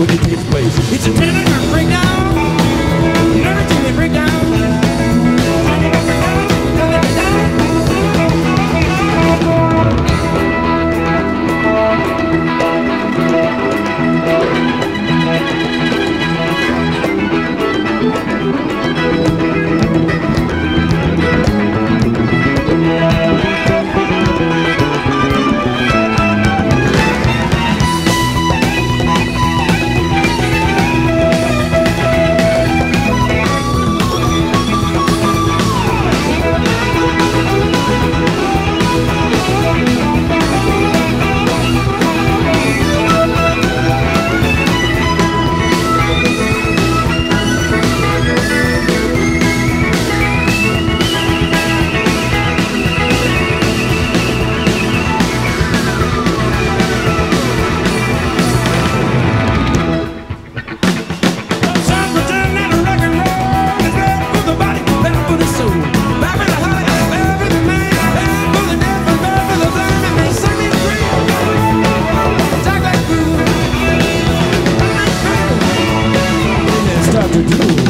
Would you take to do.